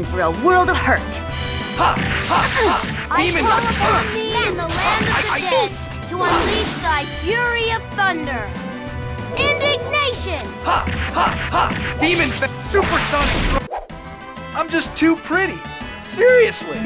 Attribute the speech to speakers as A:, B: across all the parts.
A: In for a world of hurt.
B: Ha! Ha! Ha! Demon!
C: I call upon thee in the land of the dead to unleash thy fury of thunder. Indignation!
B: Ha! Ha! Ha! Demon! Supersonic! I'm just too pretty. Seriously.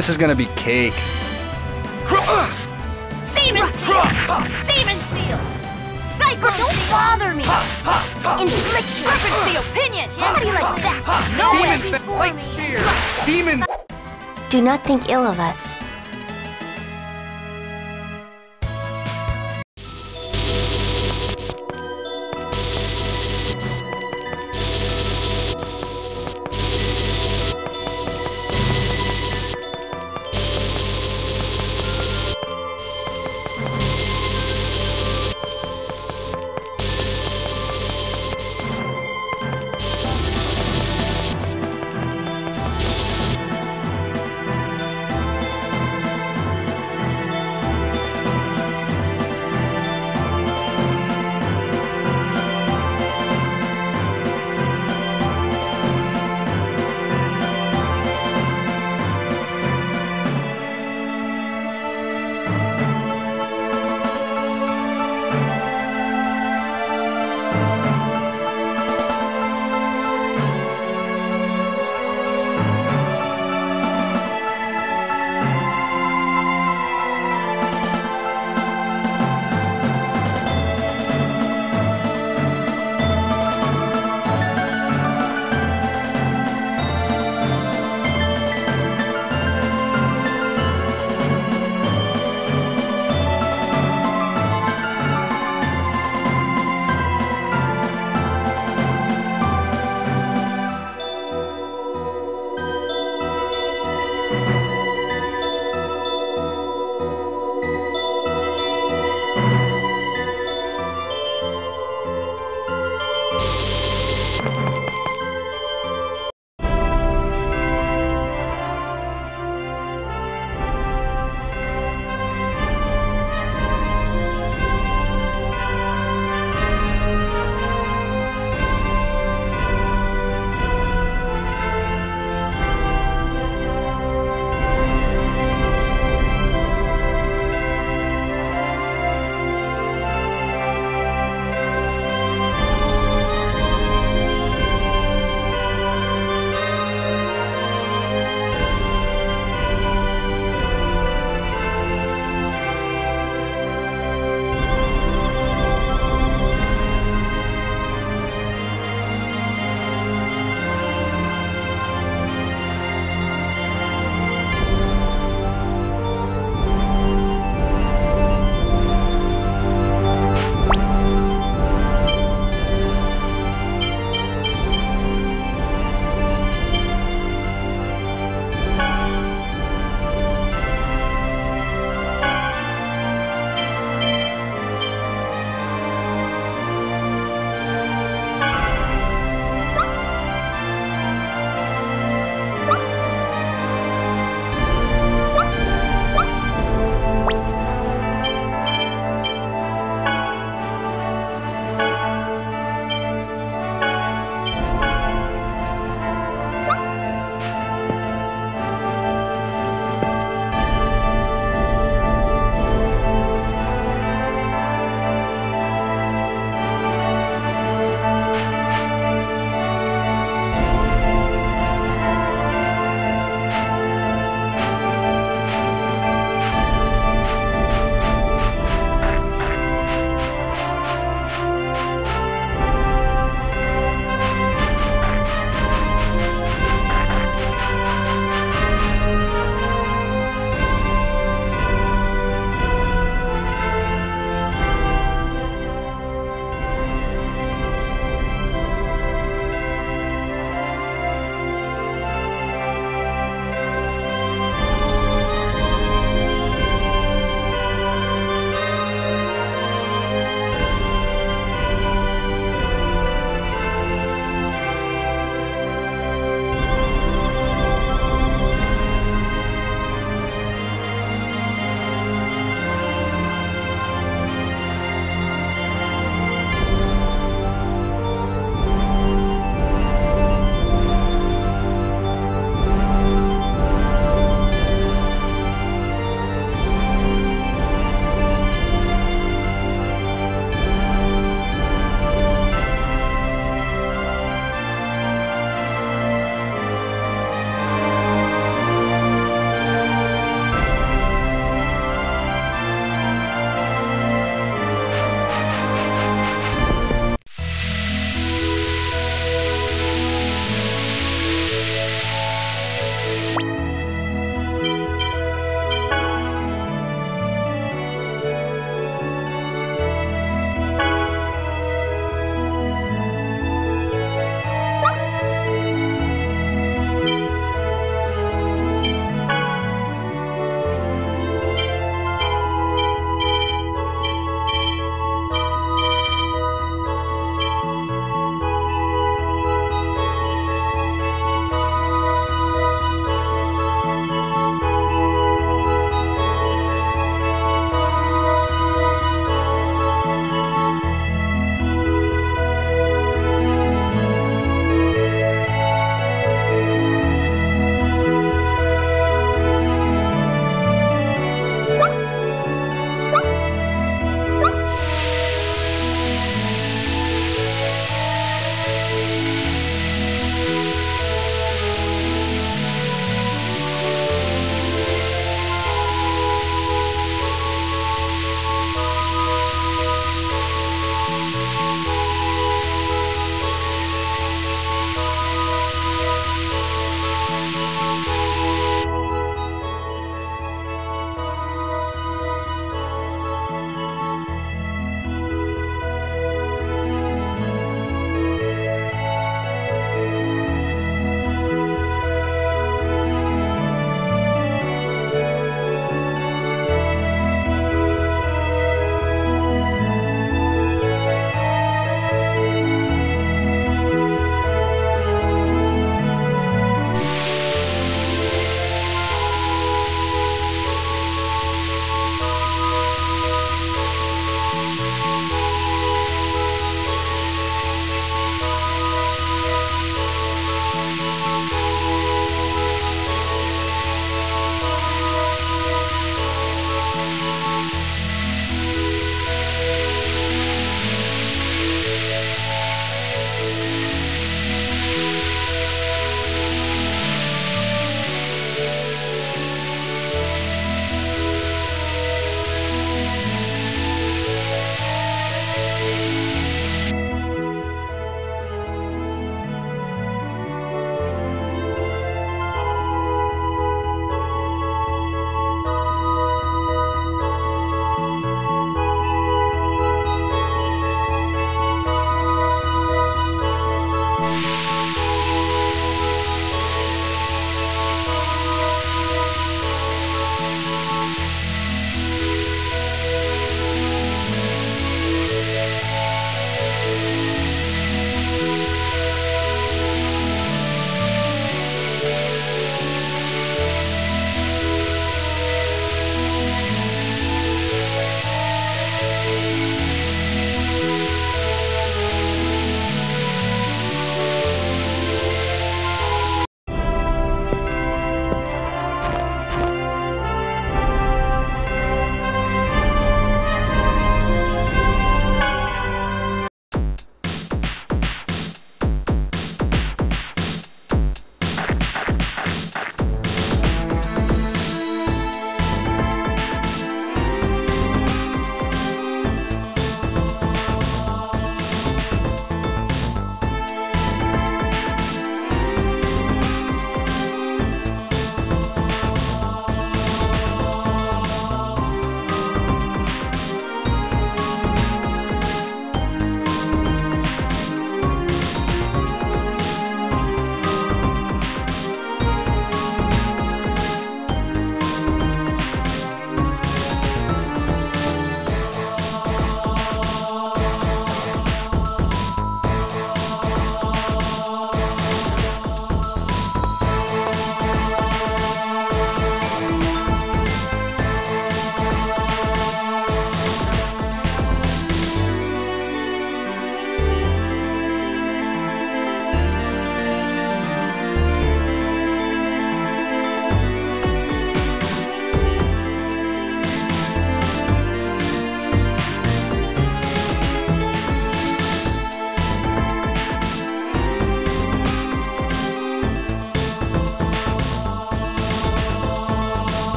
B: This is gonna be cake.
C: Demon seal! Demon seal! Cycle Don't bother me! Infliction! Serpent seal! Pinion! Somebody like that! No way
B: Demon! Th- Light spear! Demon!
D: Do not think ill of us.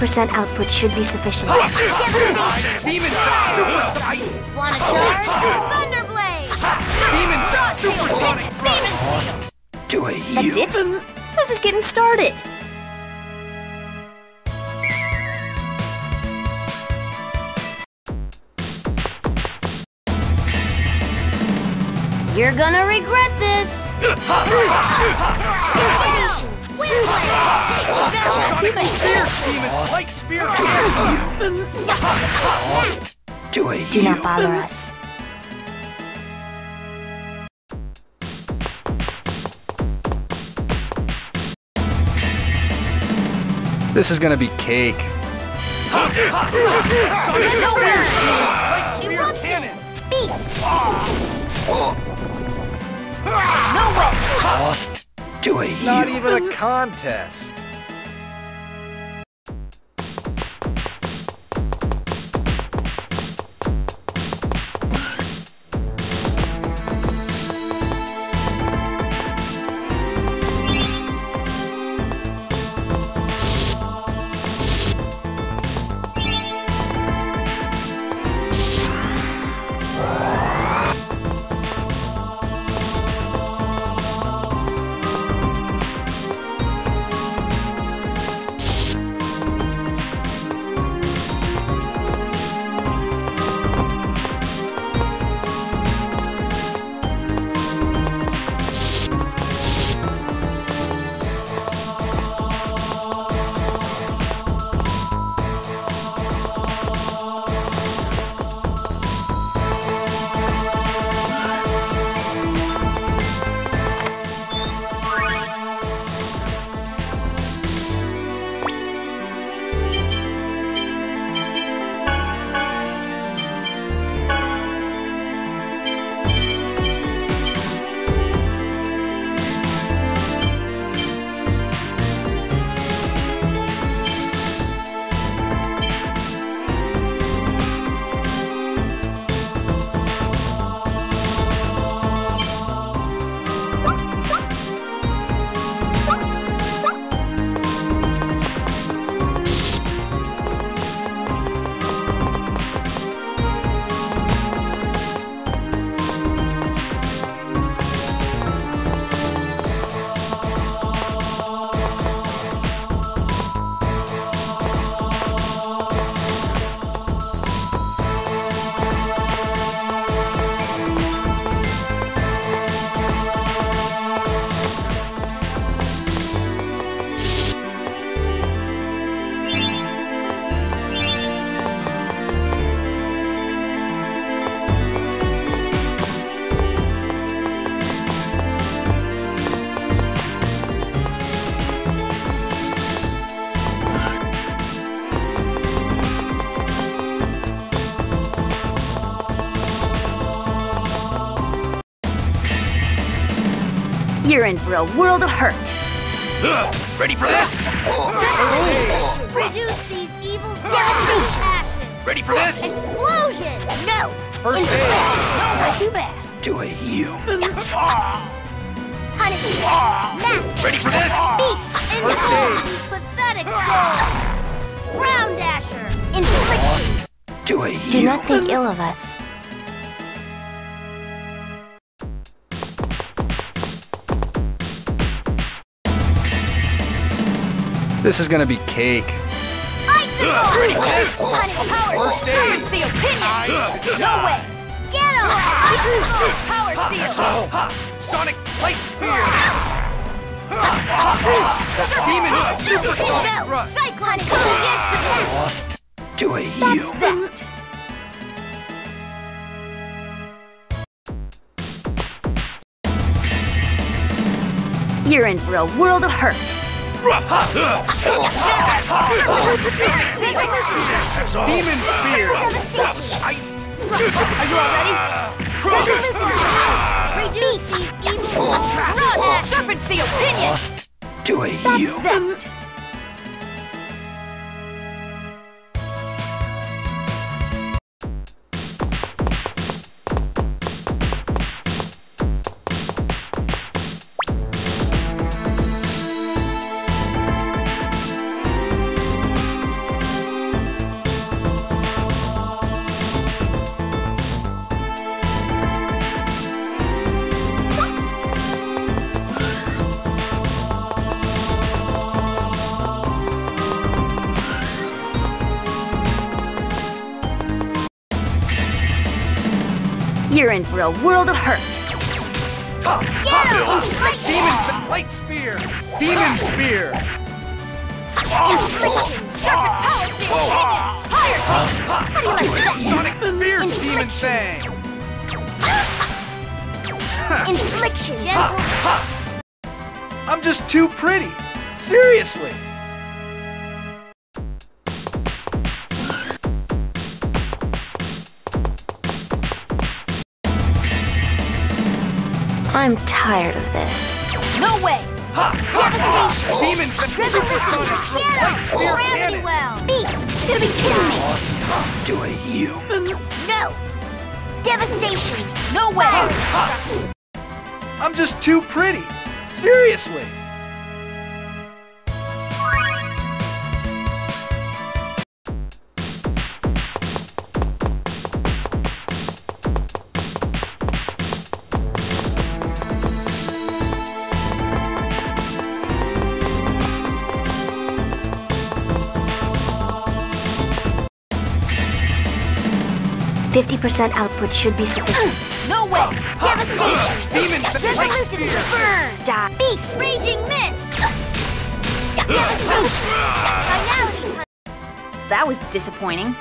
D: 50% output should be sufficient.
C: Devastation!
B: Demon Supersonic!
C: Wanna charge? Thunderblade!
B: Demon
C: Cross Seal
B: Supersonic!
C: Demon
A: Lost to a
C: That's
A: human.
C: it? I was just getting started. You're gonna regret this.
B: Spear, Demon! Light Spear!
A: Lost to a
D: Do
A: human.
D: not bother us.
B: This is gonna be cake.
C: Nowhere!
B: Light Spear
C: Eruption!
B: Cannon!
C: Beast! No way!
A: Lost to a
B: Not even a contest.
C: In for a world of hurt.
B: Ready for this?
C: Reduce these evils devastation. Passion.
B: Ready for this?
C: Explosion. No.
B: First aid!
C: Not too bad.
A: To a human.
C: Punishment. Master.
B: Ready for this?
C: Beast. In
B: First aid!
C: Pathetic soul. Ground dasher. Infliction.
A: Lost to a
D: Do not think ill of us.
B: This is gonna be cake.
C: Icicle. Punish power.
B: First aid!
C: Seal. Pinion. No way. Get him. Ah. Power seal.
B: Sonic Light Spear! Ah. Demon Supersonic
C: Cyclone. Punish.
A: Lost to a human.
C: That. You're in for a world of hurt.
B: Demon Spear!
C: Are you all ready? Reduce these evil Cross Serpent Seal Pinion!
A: Lost to a
C: That's
A: human.
C: that! You're in for a world of hurt.
B: Demon Light Spear! Demon Spear!
C: Infliction! Serpent power steel! Fire! How do you like that?
B: Sonic Fierce Demon Fang!
C: Infliction! Gentle.
B: I'm just too pretty! Seriously!
D: I'm tired of this.
C: No way! Devastation!
B: Demon Fe- Supersonic Light Spear
C: Gravity well! Beast! You're gonna be kidding me!
A: Lost to a human?
C: No! Devastation! No way!
B: I'm just too pretty! Seriously!
D: Fifty percent output should be sufficient.
C: No way! Devastation!
B: Demon Fe- Light
C: Resolute
B: Spear!
C: burn! Die! Beast! Raging mist! Devastation! Finality punch! That was disappointing.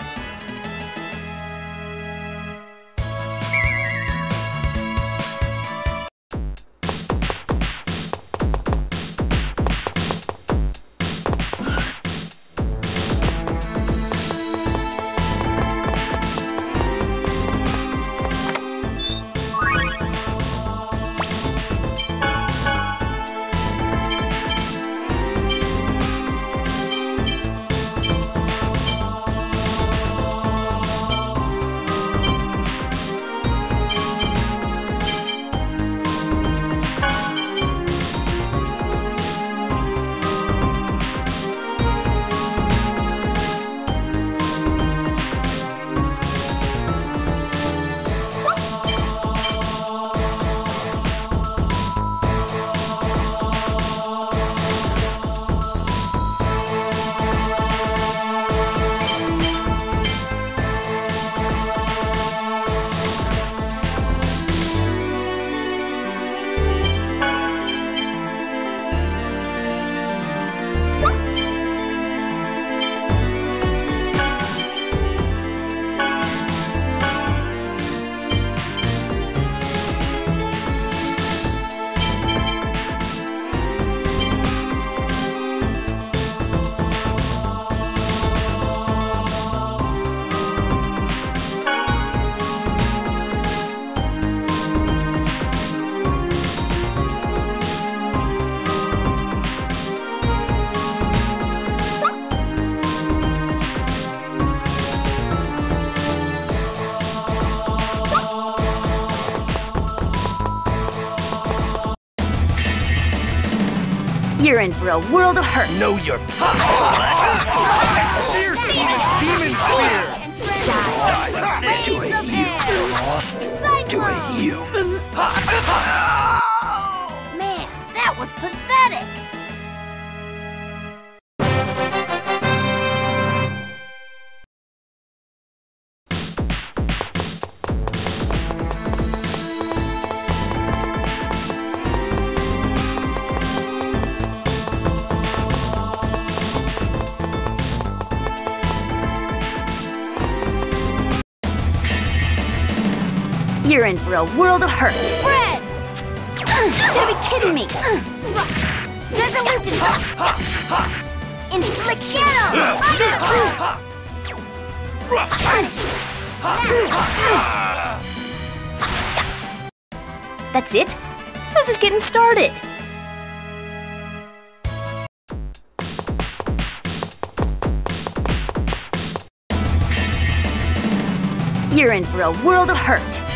C: You're in for a world of hurt.
A: Know your
B: Fierce
C: for a world of hurt. Red! You gotta be kidding me! Resolute Infliction! That's it? I was just getting started. You're in for a world of hurt.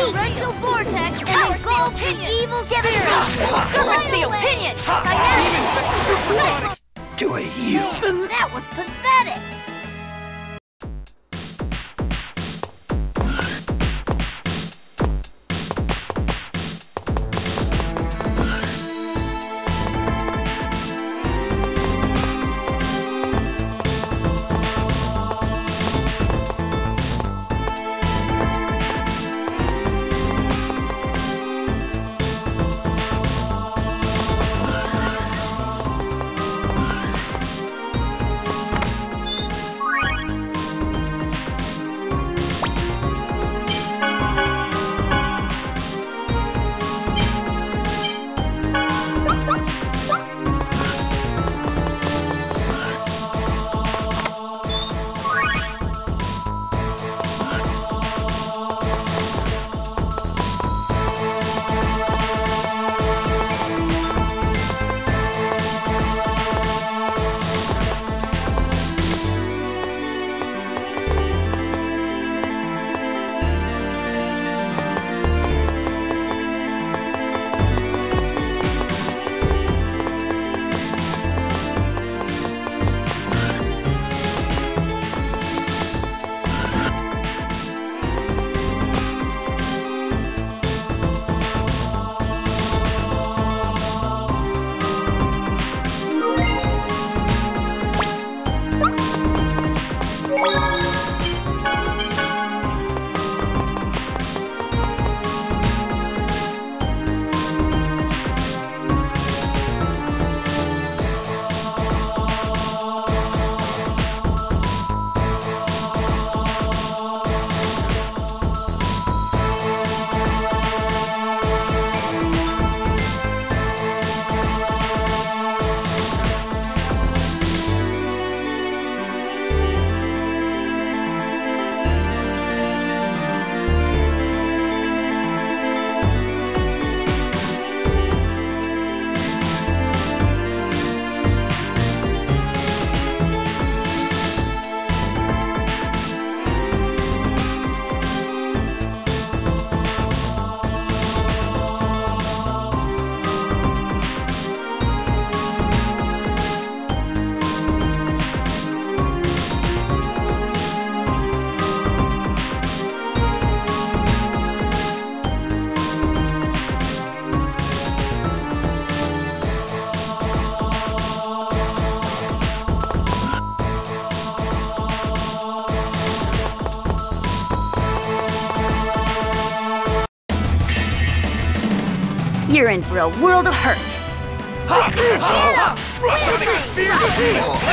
C: Torrential vortex and engulfing evil devastation. Serpent seal pinion.
A: To a human?
C: That was pathetic. In for a world of hurt.
B: Ha!
C: Get him!
B: Spear
C: How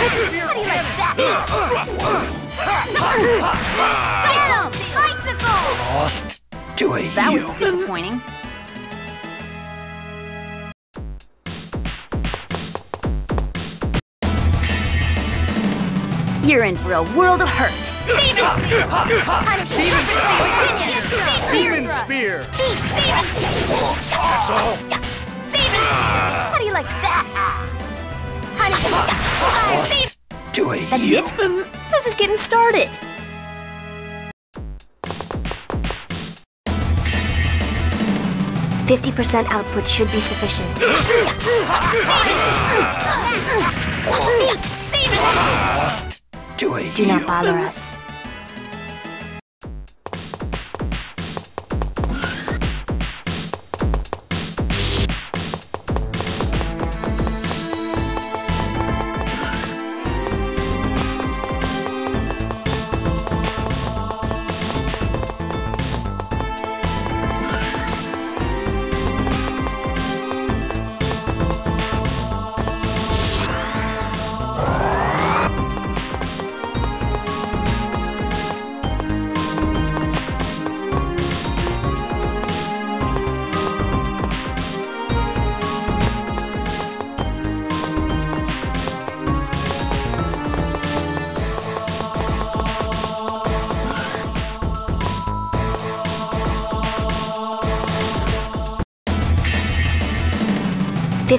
C: do you
B: cannon!
C: like that? Get him! Bicycle!
A: Lost to a
C: That was disappointing. You're in for a world of hurt. Demon Seal! Punish Seal! Opinion!
B: Demon Spear!
C: Demon Seal! Demon Seal! How do you like that? Punish
A: to a
C: That's it?
A: human.
C: I was just getting started.
D: Fifty percent output should be sufficient.
C: Demon!
D: Do not bother us.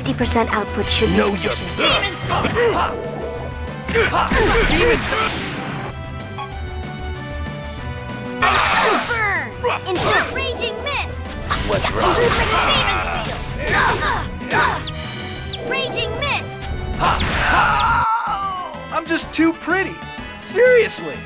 D: Fifty percent output should be
B: Know
D: sufficient.
C: Demon Seal!
B: Demon
C: Burn! Into a raging mist!
B: What's wrong?
C: Demon Seal! Raging mist!
B: I'm just too pretty. Seriously.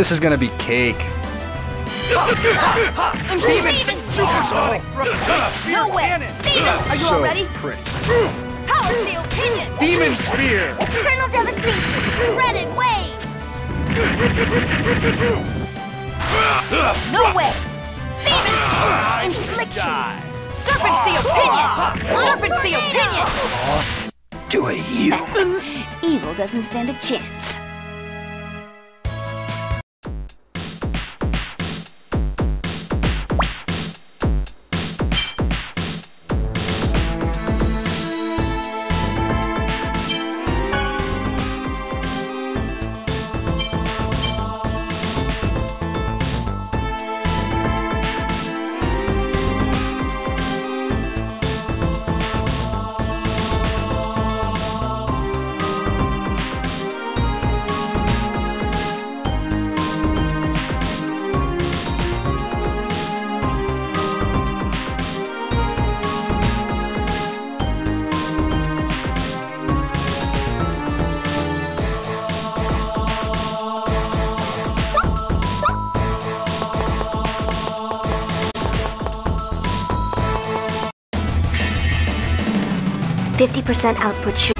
B: This is gonna be cake. Demon supersonic
C: No way!
B: cannon.
C: Demon! Are you
B: so
C: all ready?
B: pretty.
C: Power Steel Pinion!
B: Demon spear.
C: Eternal Devastation! Dreaded Wave! No way! Demon Seal! Infliction! Serpent Seal Pinion! Serpent Seal Pinion!
A: Lost to a human?
C: Evil doesn't stand a chance.
D: Fifty percent output should.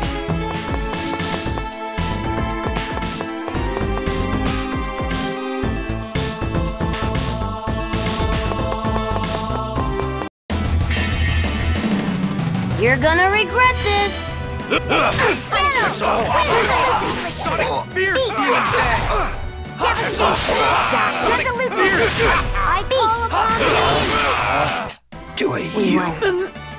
C: You're gonna regret this!
B: Sonic bag.
C: Resolute I call upon
A: to a human?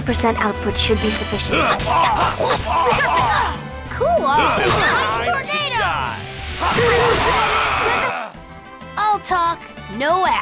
D: Fifty percent output should be sufficient.
C: Cool! Tornado! All talk, no action.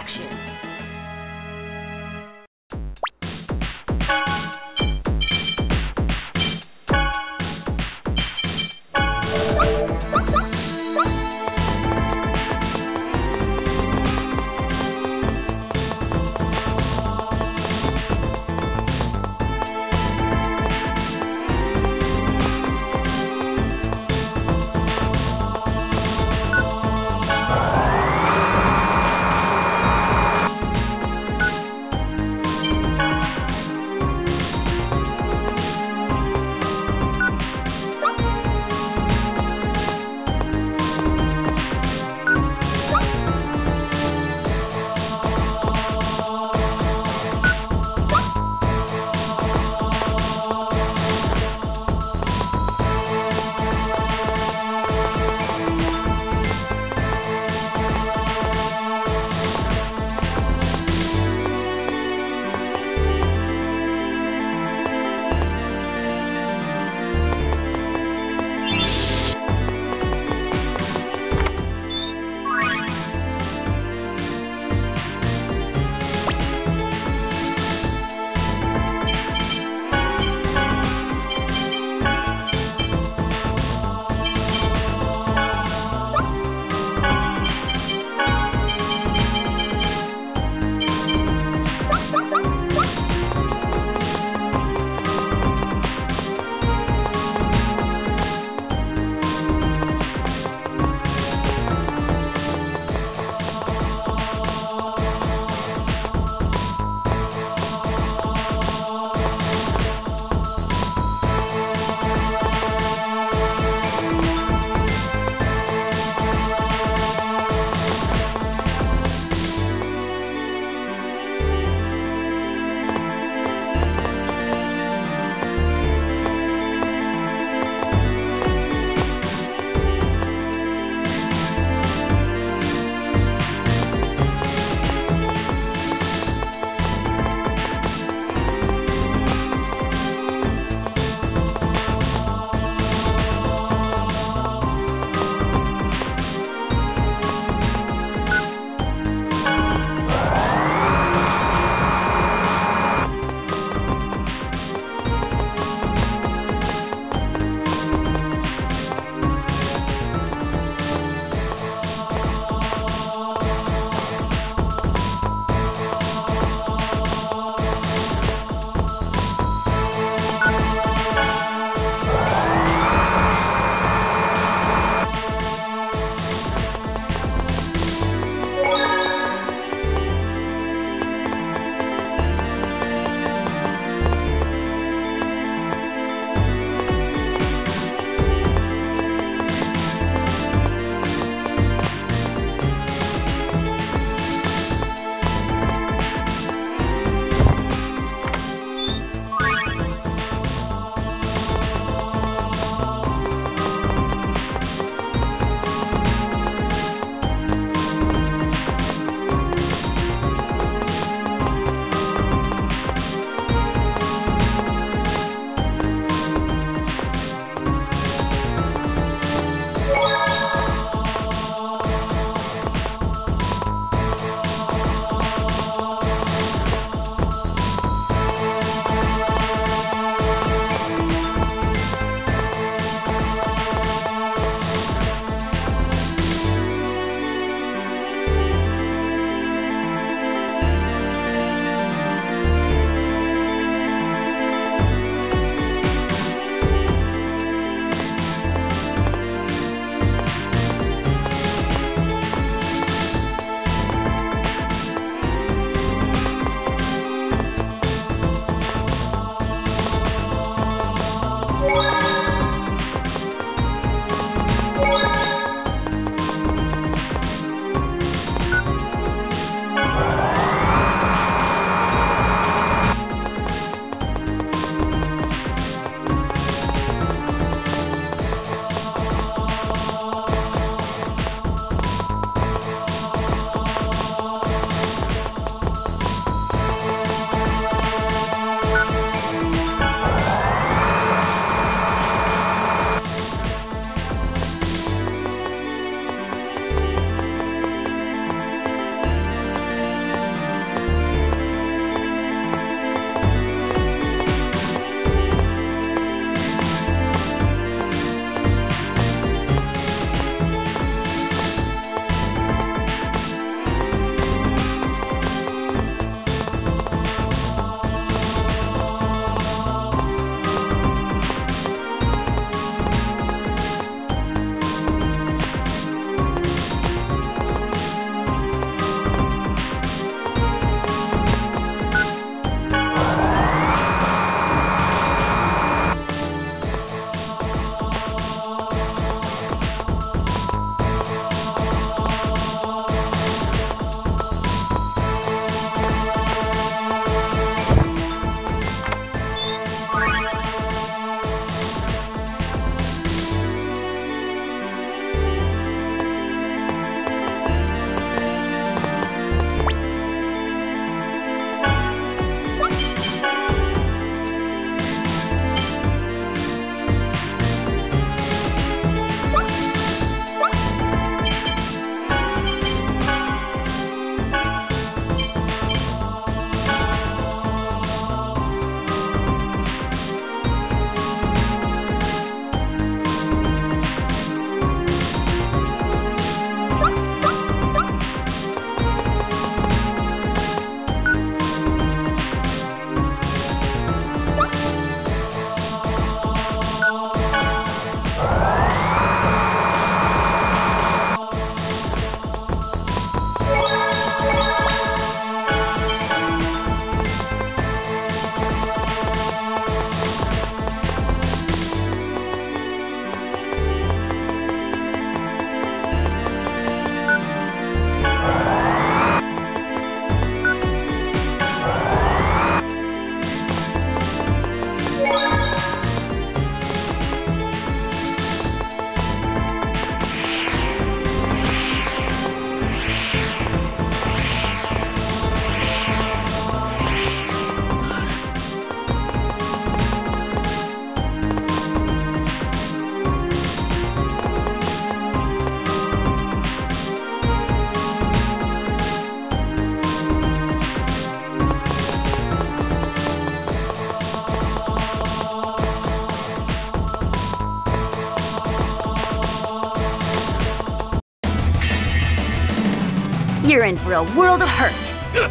C: You're in for a world of hurt. So,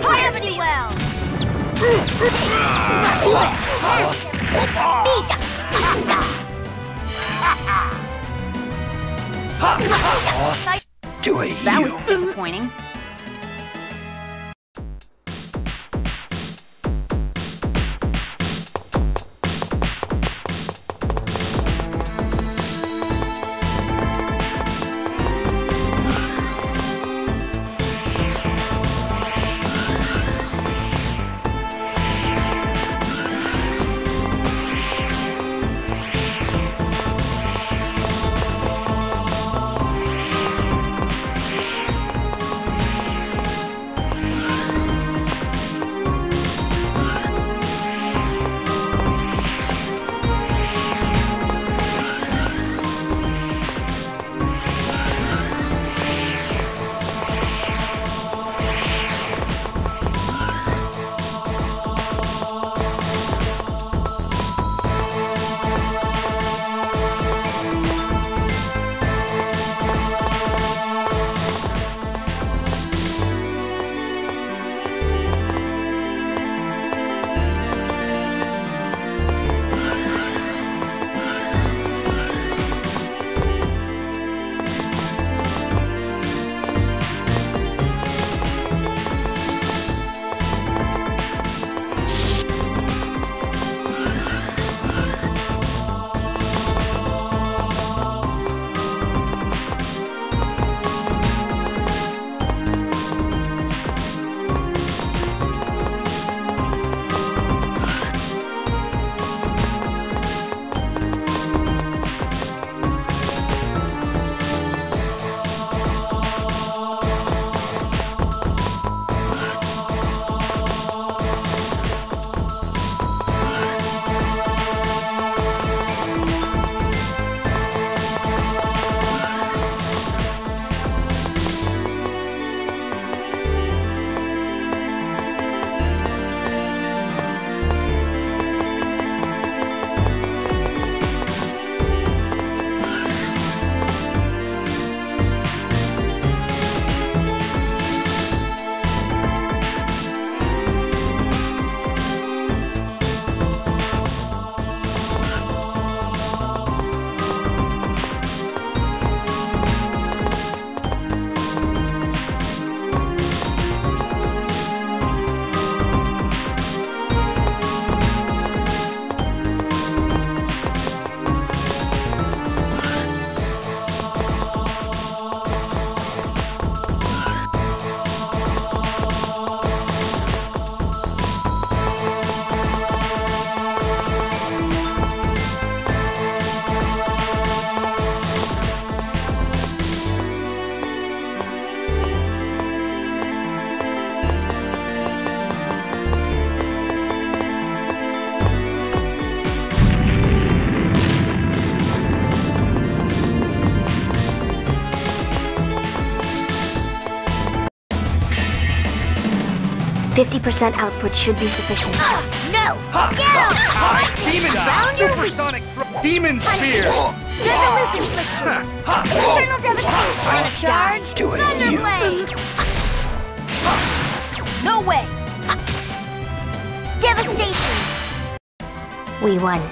C: Harmony well.
A: Lost. Lost to a
C: That was disappointing.
D: Fifty percent output should be sufficient.
C: Ah, no! Get out!
B: Demon
C: Down.
B: Supersonic thro- Demon Spear!
C: Resolute infliction! Eternal devastation! On a charge!
A: To a
C: Thunderblade! No way! Devastation!
D: We won.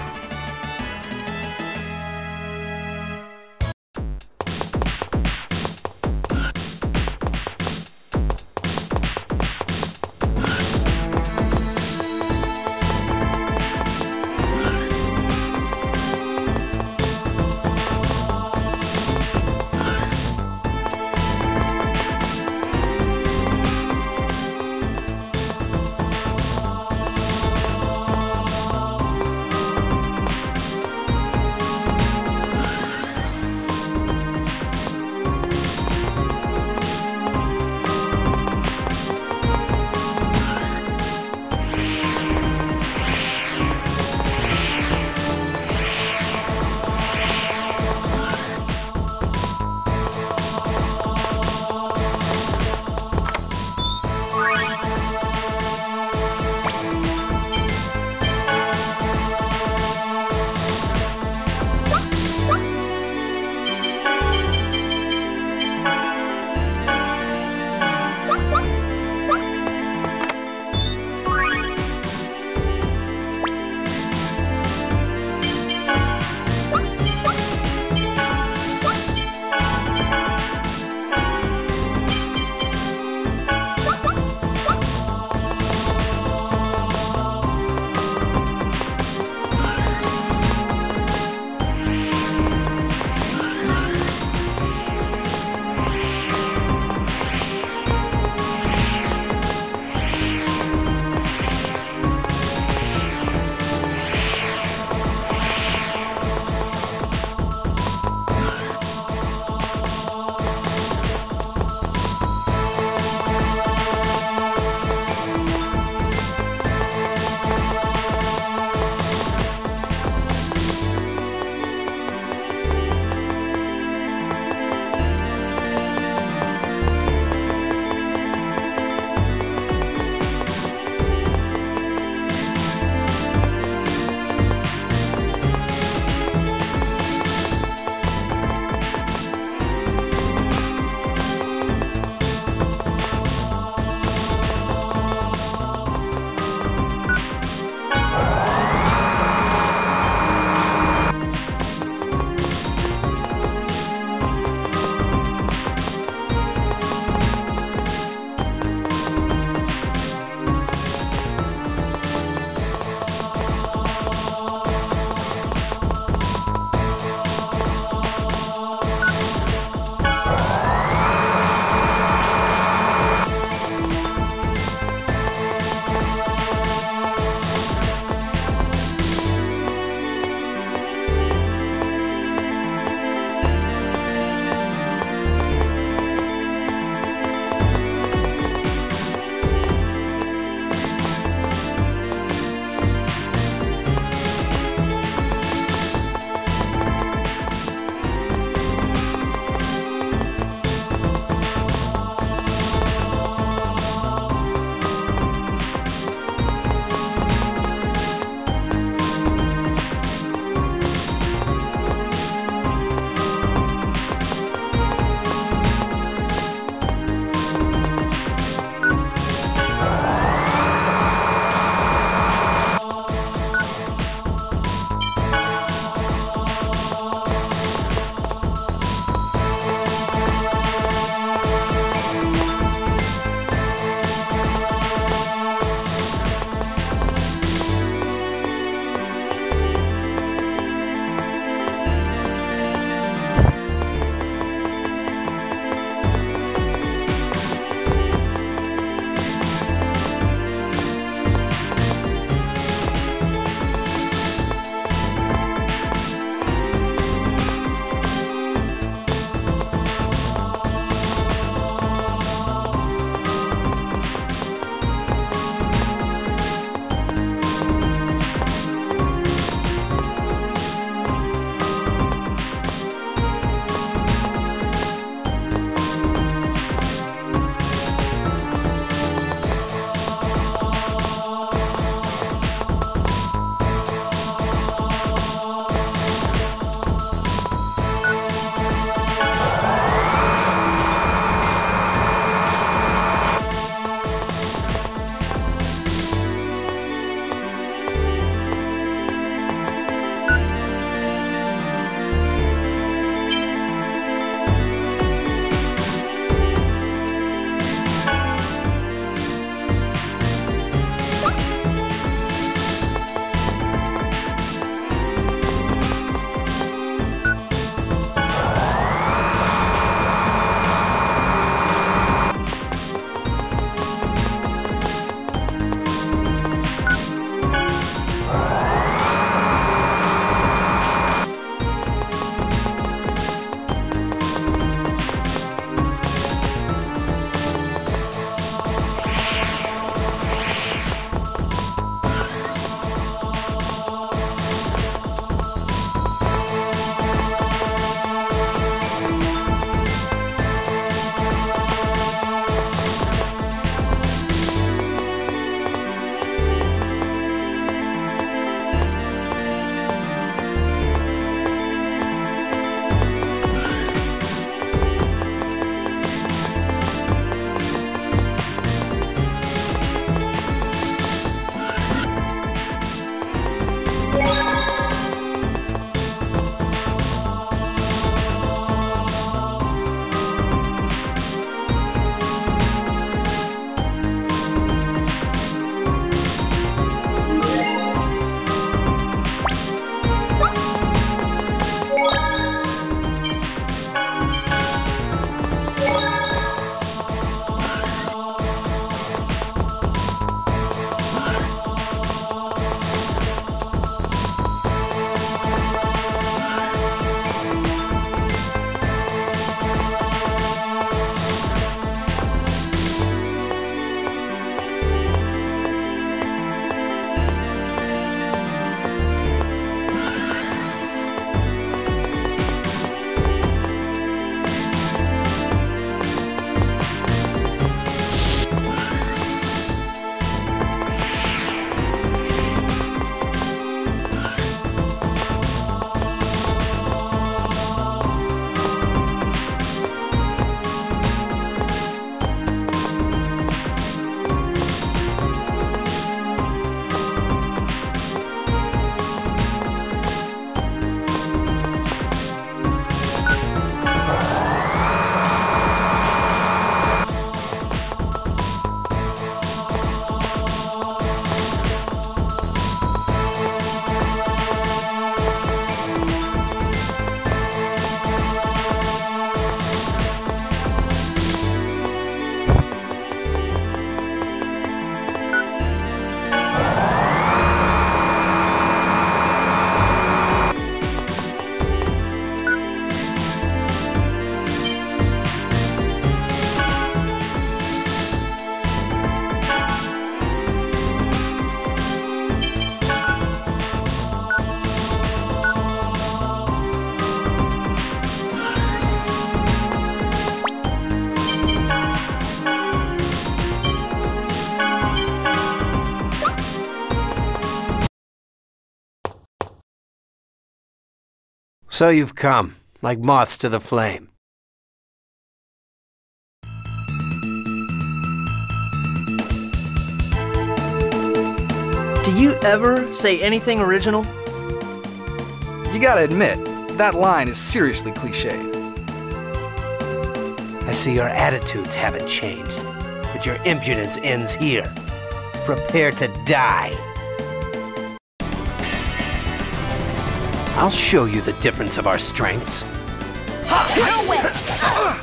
E: So you've come, like moths to the flame.
B: Do you ever say anything original?
F: You gotta admit, that line is seriously cliched.
E: I see your attitudes haven't changed, but your impudence ends here. Prepare to die. I'll show you the difference of our strengths.
C: No way!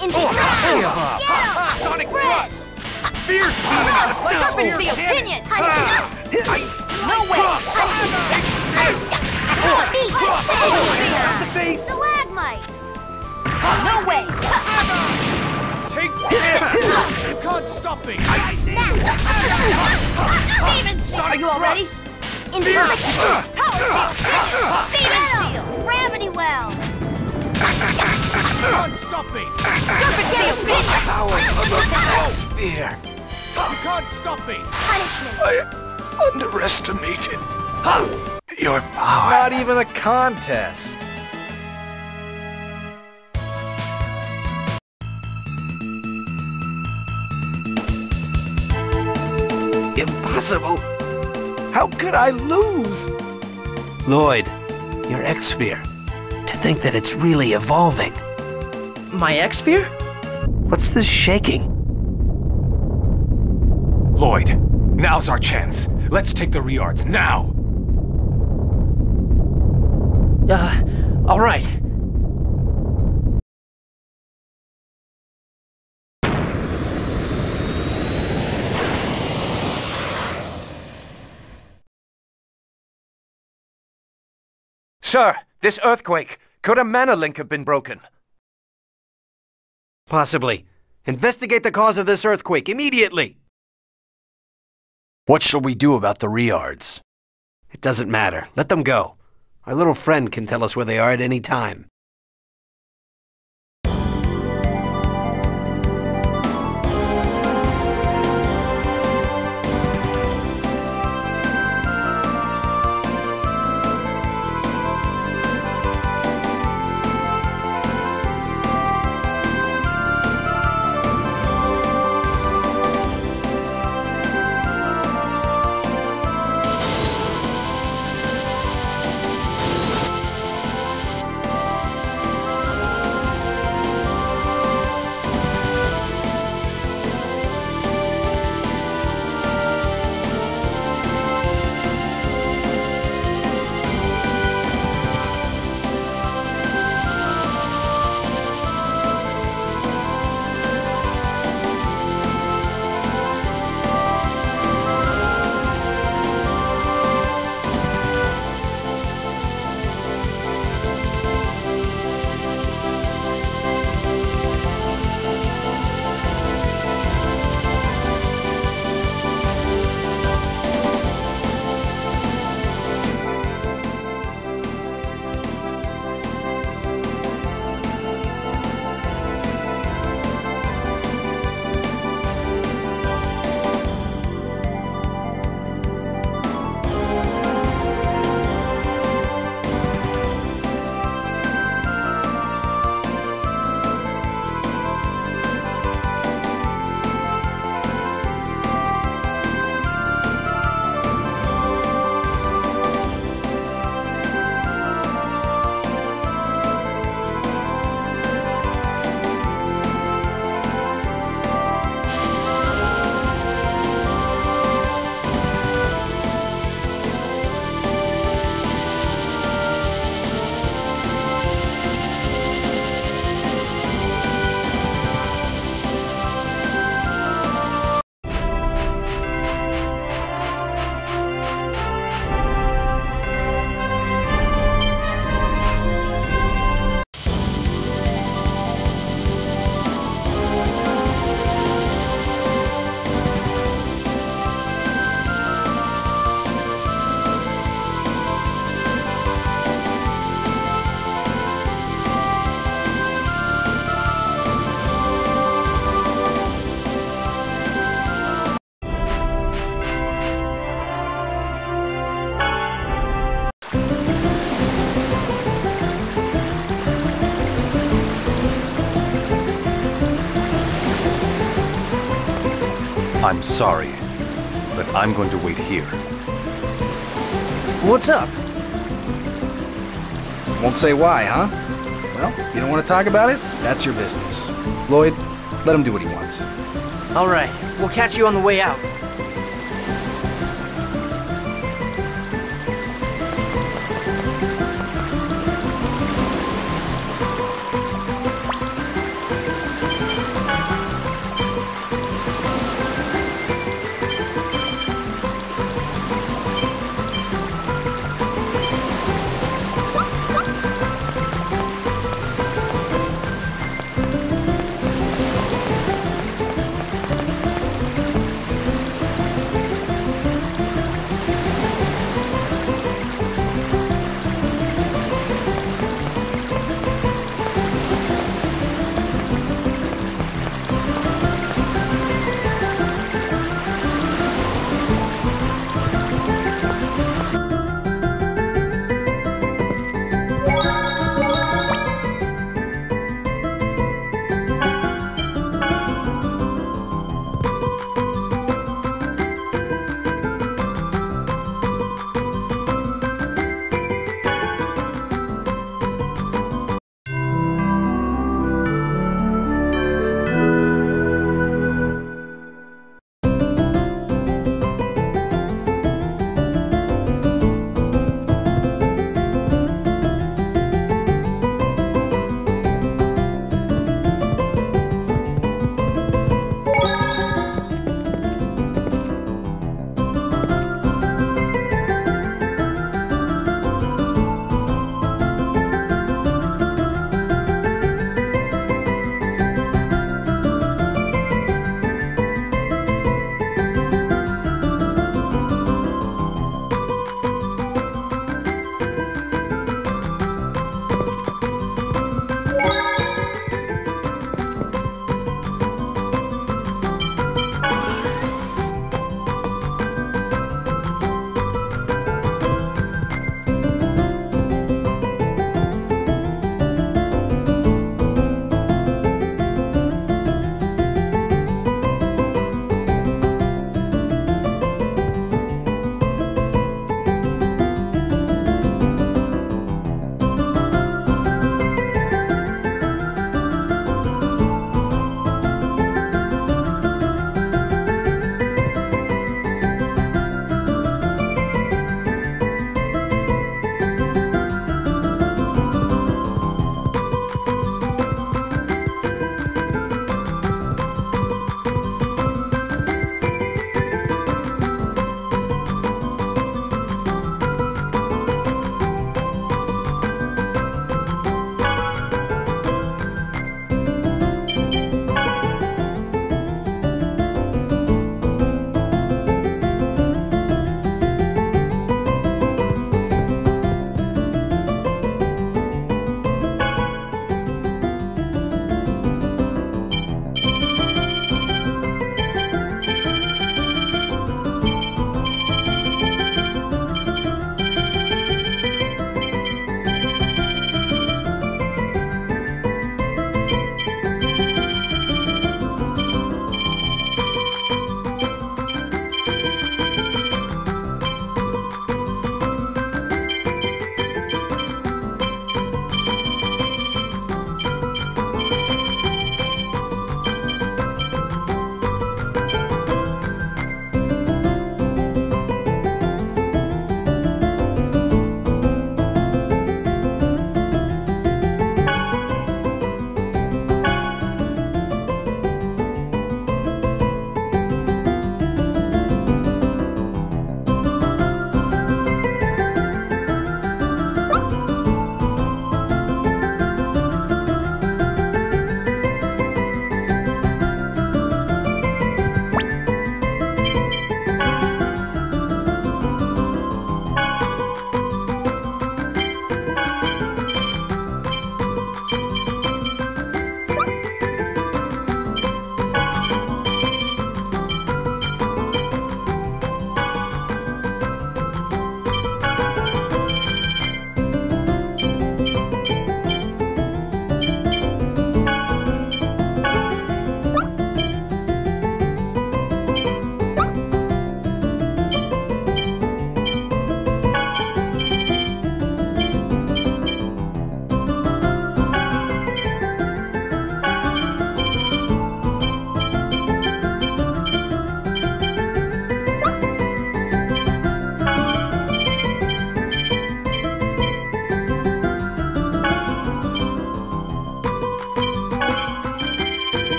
C: Infliction! Oh, uh, yeah!
B: Sonic
C: Red!
B: Fierce ah, ah,
C: Serpent Seal Pinion! Ah. No way! Beast!
B: The face!
C: Stalagmite! No way!
B: Take this!
G: You can't stop me!
C: Demon Seal! Are you all ready? Infliction! Power Seal! Demon Seal! Gravity Well!
G: You can't stop me!
C: Serpent Seal Pinion!
E: Sphere.
G: You can't stop me!
C: Punishment!
A: I underestimated your power.
B: Not even a contest.
E: Impossible. How could I lose? Lloyd, your Exsphere. To think that it's really evolving.
B: My Exsphere?
E: What's this shaking?
G: Lloyd, now's our chance. Let's take the Rheairds now!
B: Uh, all
A: Sir, this earthquake. Could a mana link have been broken?
E: Possibly. Investigate the cause of this earthquake immediately.
A: What shall we do about the Rheairds?
E: It doesn't matter. Let them go. Our little friend can tell us where they are at any time.
G: I'm sorry, but I'm going to wait here.
F: What's up?
B: Won't say why, huh? Well, you don't want to talk about it? That's your business. Lloyd, let him do what he wants.
F: All right, we'll catch you on the way out.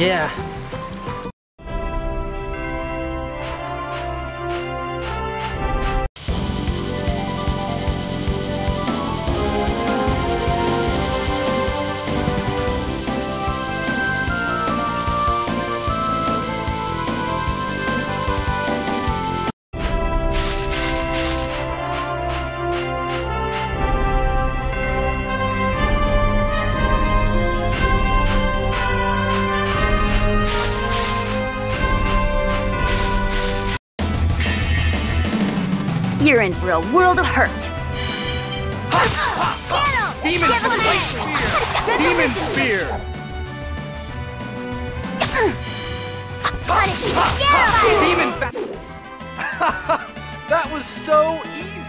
F: Yeah.
C: In for a world of hurt.
B: Demon Spear! Demon Spear!
C: Punish you! Get
B: Demon That was so easy!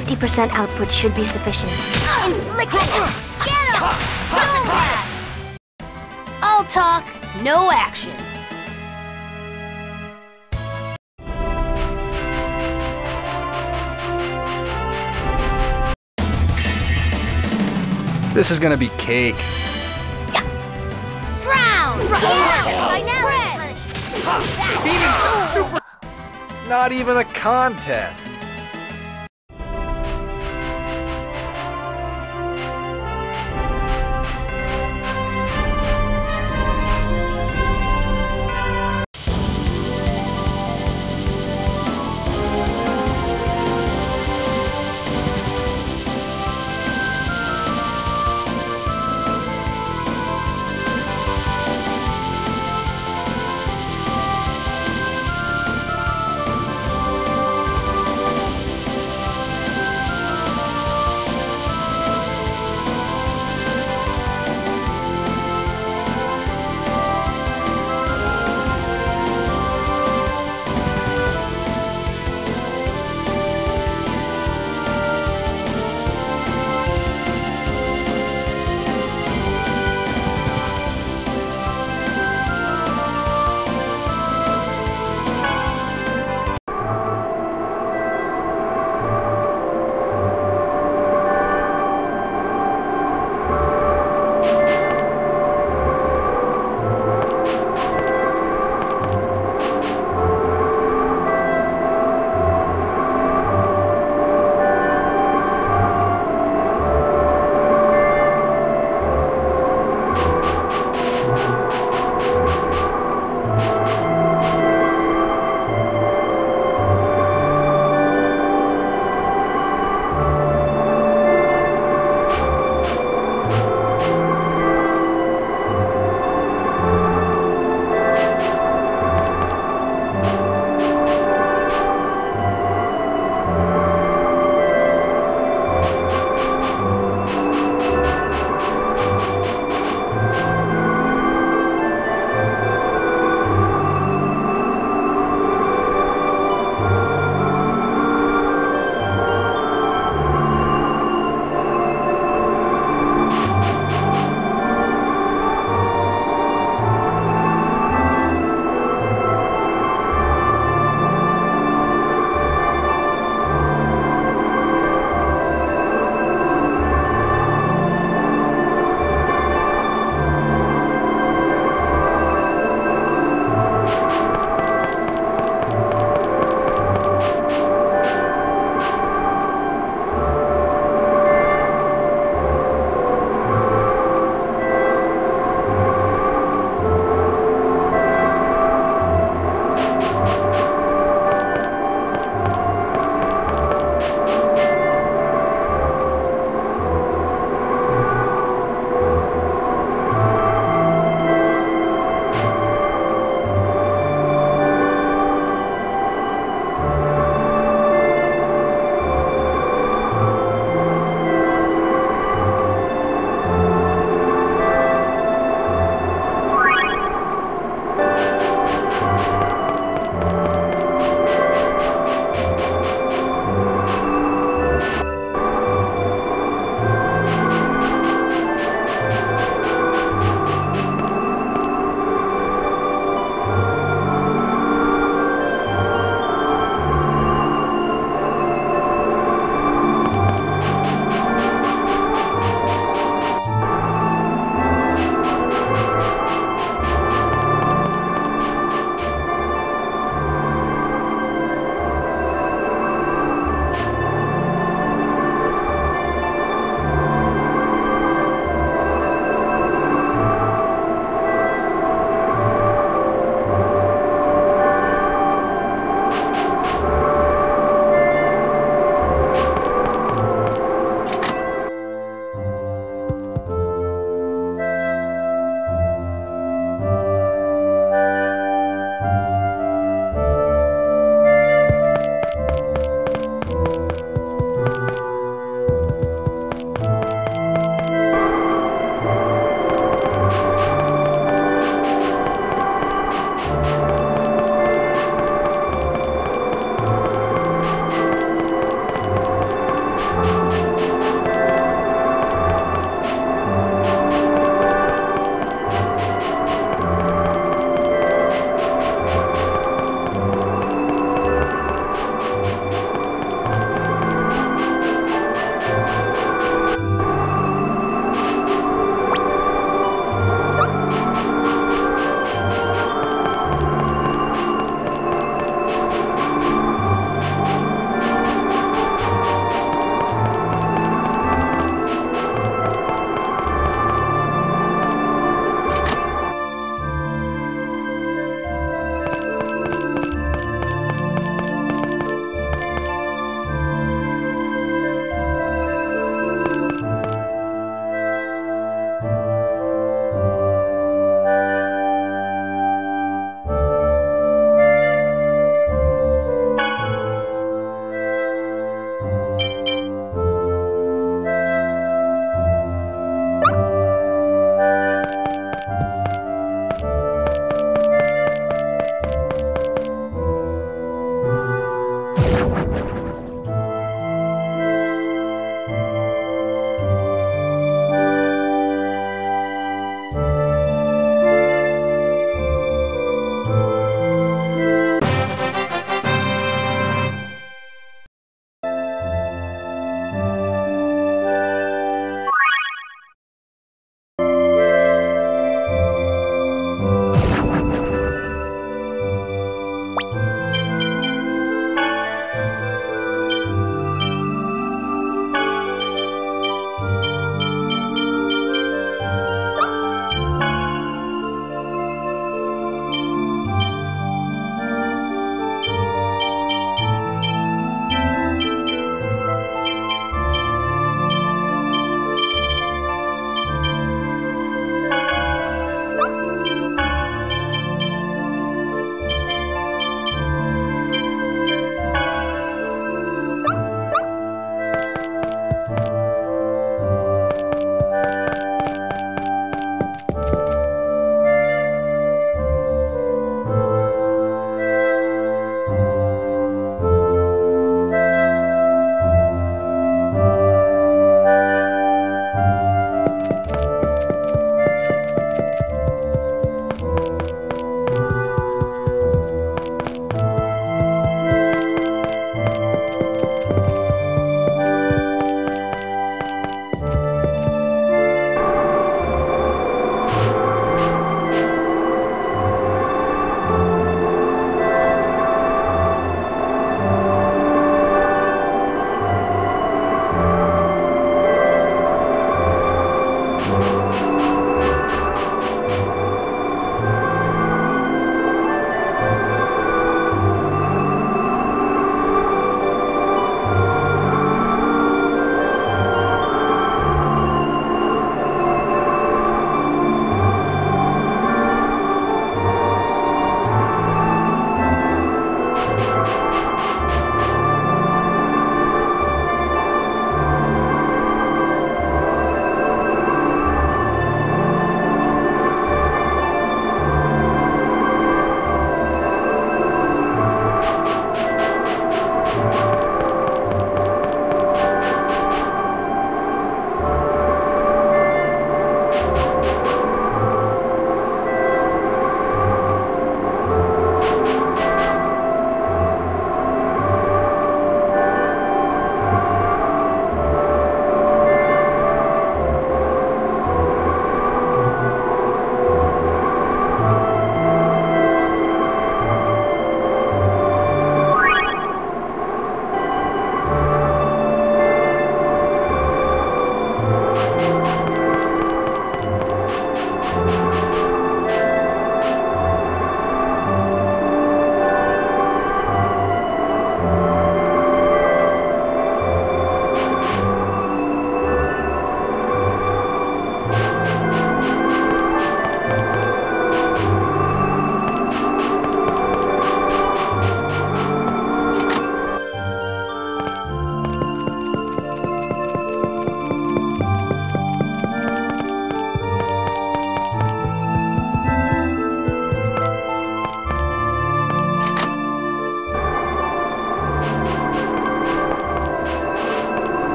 D: Fifty percent output should be sufficient.
C: Infliction! Get him! So bad! All talk, no action.
F: This is gonna be cake.
C: Drown! By now,
B: Demon Spear... Not even a contest!